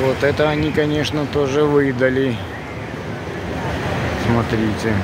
Вот это они, конечно, тоже выдали. Смотрите.